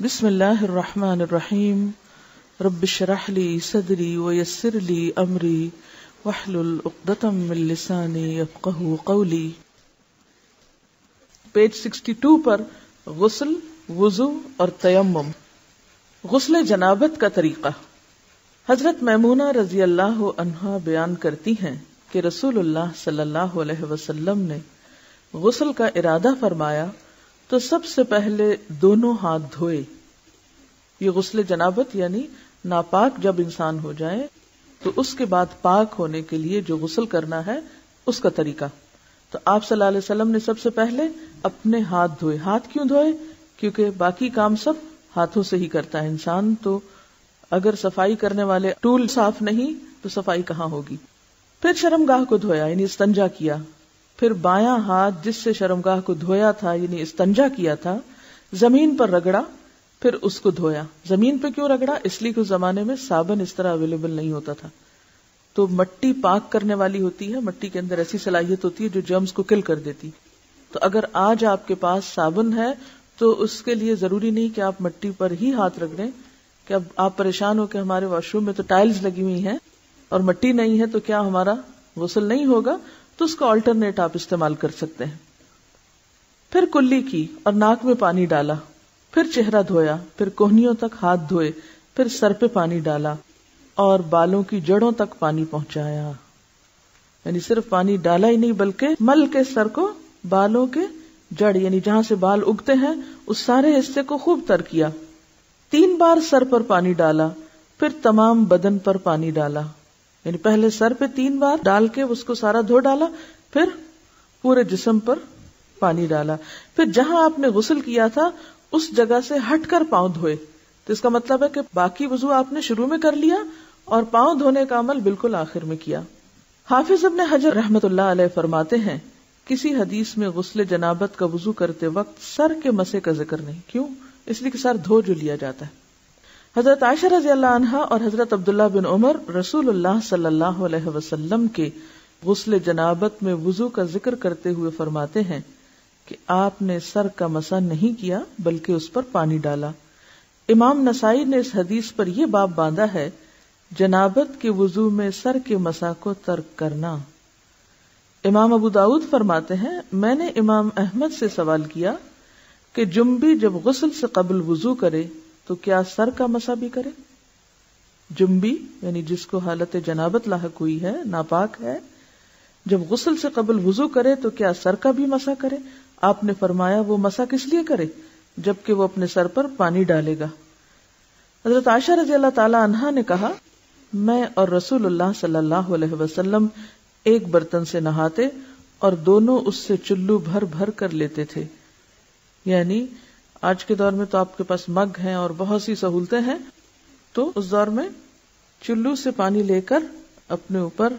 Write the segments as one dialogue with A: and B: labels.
A: بسم اللہ الرحمن الرحیم. رب شرح لی صدری ویسر لی امری. وحلل اقدتم من لسانی یفقہ قولی. پیج سکسٹی ٹو پر غسل، وضو اور تیمم. غسل جنابت کا طریقہ. حضرت میمونہ رضی اللہ عنہا بیان کرتی ہیں کہ رسول اللہ صلی اللہ علیہ وسلم نے غسل کا ارادہ فرمایا تو سب سے پہلے دونوں ہاتھ دھوئے۔ یہ غسل جنابت یعنی ناپاک جب انسان ہو جائے، تو اس کے بعد پاک ہونے کے لیے جو غسل کرنا ہے، اس کا طریقہ۔ تو آپ صلی اللہ علیہ وسلم نے سب سے پہلے اپنے ہاتھ دھوئے۔ ہاتھ کیوں دھوئے؟ کیونکہ باقی کام سب ہاتھوں سے ہی کرتا ہے انسان۔ تو اگر صفائی کرنے والے ٹول صاف نہیں، تو صفائی کہاں ہوگی؟ پھر شرم گاہ کو دھویا یعنی استنجا کیا۔ پھر بایاں ہاتھ جس سے شرم گاہ کو دھویا تھا یعنی استنجا کیا تھا، زمین پر رگڑا، پھر اس کو دھویا۔ زمین پہ کیوں رگڑا؟ اس لیے کہ زمانے میں صابن اس طرح اویلیبل نہیں ہوتا تھا۔ تو مٹی پاک کرنے والی ہوتی ہے، مٹی کے اندر ایسی صلاحیت ہوتی ہے جو جرمز کو کل کر دیتی۔ تو اگر آج آپ کے پاس صابن ہے، تو اس کے لیے ضروری نہیں کہ آپ مٹی پر ہی ہاتھ رکھ دیں کہ اب آپ پریشان ہو کہ ہمارے واش روم میں تو ٹائلز لگی ہوئی ہیں اور مٹی نہیں ہے تو کیا ہمارا غسل نہیں ہوگا؟ تو اس کا آلٹرنیٹ آپ استعمال کر سکتے ہیں۔ پھر کلی کی اور ناک میں پانی ڈالا، پھر چہرہ دھویا، پھر کوہنیوں تک ہاتھ دھوئے، پھر سر پہ پانی ڈالا اور بالوں کی جڑوں تک پانی پہنچایا۔ یعنی صرف پانی ڈالا ہی نہیں بلکہ مل کے سر کو، بالوں کے جڑ یعنی جہاں سے بال اگتے ہیں، اس سارے حصے کو خوب تر کیا۔ تین بار سر پر پانی ڈالا، پھر تمام بدن پر پانی ڈالا۔ یعنی پہلے سر پہ تین بار ڈال کے اس کو سارا دھو ڈالا، پھر پورے جسم پر پانی ڈالا۔ پھر جہاں آپ نے غسل کیا تھا، اس جگہ سے ہٹ کر پاؤں دھوئے۔ تو اس کا مطلب ہے کہ باقی وضو آپ نے شروع میں کر لیا اور پاؤں دھونے کا عمل بالکل آخر میں کیا۔ حافظ ابن حجر رحمت اللہ علیہ فرماتے ہیں، کسی حدیث میں غسل جنابت کا وضو کرتے وقت سر کے مسے کا ذکر نہیں۔ کیوں؟ اس لیے کہ سر دھو جو لیا جاتا ہے۔ حضرت عائشہ رضی اللہ عنہا اور حضرت عبداللہ بن عمر رسول اللہ صلی اللہ علیہ وسلم کے غسل جنابت میں وضو کا ذکر کرتے ہوئے فرماتے ہیں کہ آپ نے سر کا مسا نہیں کیا بلکہ اس پر پانی ڈالا۔ امام نسائی نے اس حدیث پر یہ باب باندھا ہے، جنابت کے وضو میں سر کے مسا کو ترک کرنا۔ امام ابو داود فرماتے ہیں، میں نے امام احمد سے سوال کیا کہ جمبی جب غسل سے قبل وضو کرے تو کیا سر کا مسا بھی کرے؟ جمبی یعنی جس کو حالت جنابت لاحق ہوئی ہے، ناپاک ہے، جب غسل سے قبل وضو کرے تو کیا سر کا بھی مسا کرے؟ آپ نے فرمایا وہ مسا کس لیے کرے؟ جبکہ وہ اپنے سر پر پانی ڈالے گا۔ حضرت عائشہ رضی اللہ تعالی عنہا نے کہا، میں اور رسول اللہ صلی اللہ علیہ وسلم ایک برتن سے نہاتے اور دونوں اس سے چلو بھر بھر کر لیتے تھے۔ یعنی آج کے دور میں تو آپ کے پاس مگ ہیں اور بہت سی سہولتیں ہیں، تو اس دور میں چلو سے پانی لے کر اپنے اوپر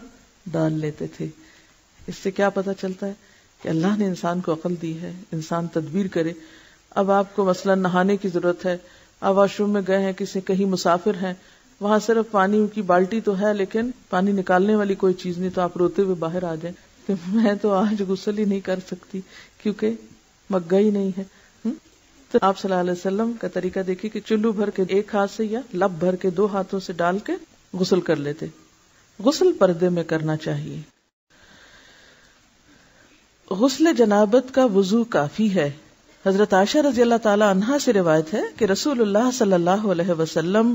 A: ڈال لیتے تھے۔ اس سے کیا پتا چلتا ہے کہ اللہ نے انسان کو عقل دی ہے، انسان تدبیر کرے۔ اب آپ کو مثلا نہانے کی ضرورت ہے اب واش روم میں گئے ہیں، کسی کہیں مسافر ہیں، وہاں صرف پانی کی بالٹی تو ہے، لیکن پانی نکالنے والی کوئی چیز نہیں، تو آپ روتے ہوئے باہر آ جائیں۔ کہ میں تو آج غسل ہی نہیں کر سکتی، کیونکہ مگا ہی نہیں ہے۔ تو آپ صلی اللہ علیہ وسلم کا طریقہ دیکھیے کہ چلو بھر کے ایک ہاتھ سے یا لب بھر کے دو ہاتھوں سے ڈال کے غسل کر لیتے۔ غسل پردے میں کرنا چاہیے۔ غسل جنابت کا وضو کافی ہے۔ حضرت عائشہ رضی اللہ تعالی عنہا سے روایت ہے کہ رسول اللہ صلی اللہ علیہ وسلم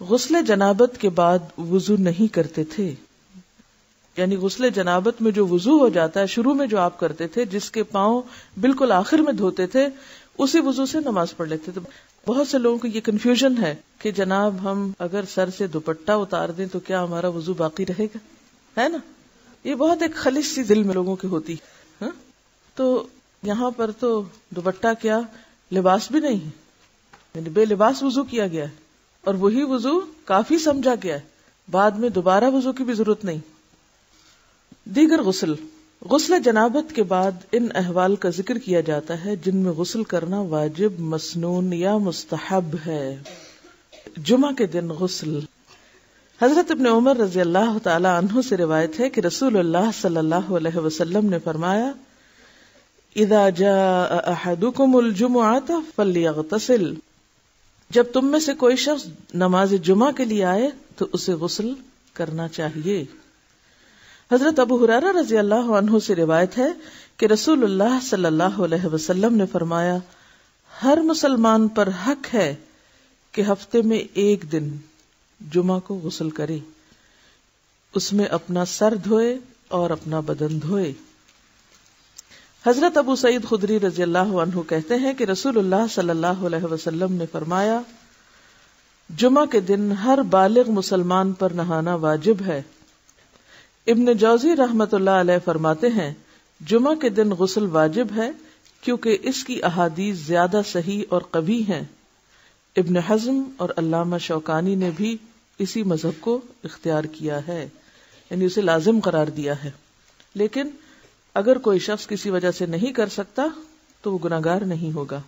A: غسل جنابت کے بعد وضو نہیں کرتے تھے۔ یعنی غسل جنابت میں جو وضو ہو جاتا ہے، شروع میں جو آپ کرتے تھے، جس کے پاؤں بالکل آخر میں دھوتے تھے اسی وضو سے نماز پڑھ لیتے تھے۔ بہت سے لوگوں کو یہ کنفیوژن ہے کہ جناب ہم اگر سر سے دوپٹا اتار دیں تو کیا ہمارا وضو باقی رہے گا؟ ہے نا؟ یہ بہت ایک خلش سی دل میں لوگوں کی ہوتی ہاں؟ تو یہاں پر تو دوپٹہ کیا لباس بھی نہیں یعنی بے لباس وضو کیا گیا ہے۔ اور وہی وضو کافی سمجھا گیا ہے۔ بعد میں دوبارہ وضو کی بھی ضرورت نہیں۔ دیگر غسل۔ غسل جنابت کے بعد ان احوال کا ذکر کیا جاتا ہے جن میں غسل کرنا واجب، مسنون یا مستحب ہے۔ جمعہ کے دن غسل۔ حضرت ابن عمر رضی اللہ تعالی عنہ سے روایت ہے کہ رسول اللہ صلی اللہ علیہ وسلم نے فرمایا، اذا جاء احدكم الجمعه فليغتسل۔ جب تم میں سے کوئی شخص نماز جمعہ کے لیے آئے تو اسے غسل کرنا چاہیے۔ حضرت ابو حرارہ رضی اللہ عنہ سے روایت ہے کہ رسول اللہ صلی اللہ علیہ وسلم نے فرمایا، ہر مسلمان پر حق ہے کہ ہفتے میں ایک دن جمعہ کو غسل کرے۔ اس میں اپنا سر دھوئے اور اپنا بدن دھوئے۔ حضرت ابو سعید خدری رضی اللہ عنہ کہتے ہیں کہ رسول اللہ صلی اللہ علیہ وسلم نے فرمایا، جمعہ کے دن ہر بالغ مسلمان پر نہانا واجب ہے۔ ابن جوزی رحمت اللہ علیہ فرماتے ہیں، جمعہ کے دن غسل واجب ہے کیونکہ اس کی احادیث زیادہ صحیح اور قوی ہیں۔ ابن حزم اور علامہ شوکانی نے بھی اسی مذہب کو اختیار کیا ہے یعنی اسے لازم قرار دیا ہے۔ لیکن اگر کوئی شخص کسی وجہ سے نہیں کر سکتا، تو وہ گناگار نہیں ہوگا۔